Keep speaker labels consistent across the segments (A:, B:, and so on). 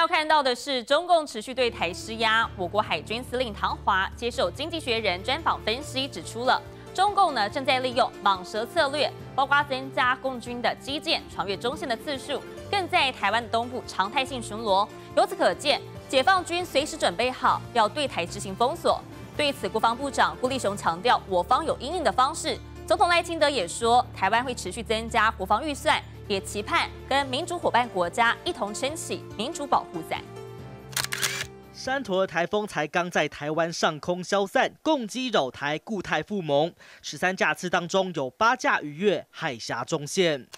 A: 要看到的是，中共持续对台施压。我国海军司令唐华接受《经济学人》专访分析，指出了中共呢正在利用蟒蛇策略，包括增加共军的基建穿越中线的次数，更在台湾的东部常态性巡逻。由此可见，解放军随时准备好要对台执行封锁。对此，国防部长顾立雄强调，我方有应应的方式。总统赖清德也说，台湾会持续增加国防预算。也期盼跟民主伙伴国家一同撑起民主保护伞。
B: 山陀台风才刚在台湾上空消散，共击扰台，固态复萌。十三架次当中，有八架逾越海峡中线。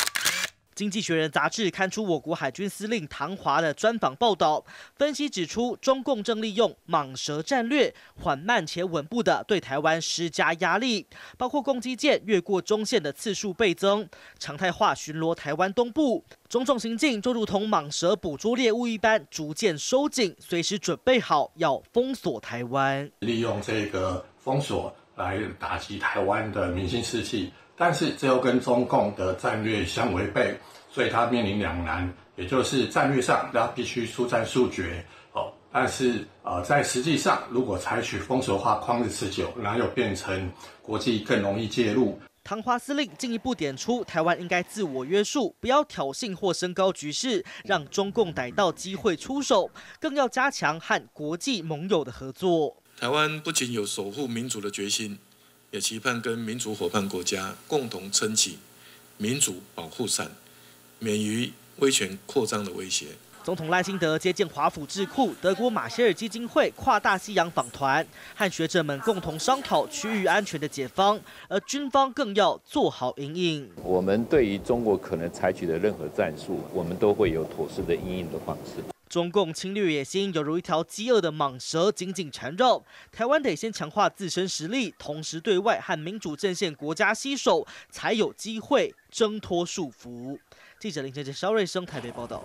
B: 经济学人杂志刊出我国海军司令唐华的专访报道，分析指出，中共正利用蟒蛇战略，缓慢且稳步的对台湾施加压力，包括攻击舰越过中线的次数倍增，常态化巡逻台湾东部，种种行径就如同蟒蛇捕捉猎物一般，逐渐收紧，随时准备好要封锁台湾，
C: 利用这个封锁来打击台湾的民心士气。但是这又跟中共的战略相违背，所以他面临两难，也就是战略上他必须速战速决哦。但是呃，在实际上，如果采取封锁化旷日持久，然后又变成国际更容易介入。
B: 唐华司令进一步点出，台湾应该自我约束，不要挑衅或升高局势，让中共逮到机会出手，更要加强和国际盟友的合作。
D: 台湾不仅有守护民主的决心。也期盼跟民主伙伴国家共同撑起民主保护伞，免于威权扩张的威胁。
B: 总统赖清德接见华府智库、德国马歇尔基金会跨大西洋访团，和学者们共同商讨区域安全的解方，而军方更要做好应应。
E: 我们对于中国可能采取的任何战术，我们都会有妥适的应应的方式。
B: 中共侵略野心犹如一条饥饿的蟒蛇，紧紧缠绕台湾。得先强化自身实力，同时对外和民主阵线国家携手，才有机会挣脱束缚。记者林杰杰、肖瑞生台北报道。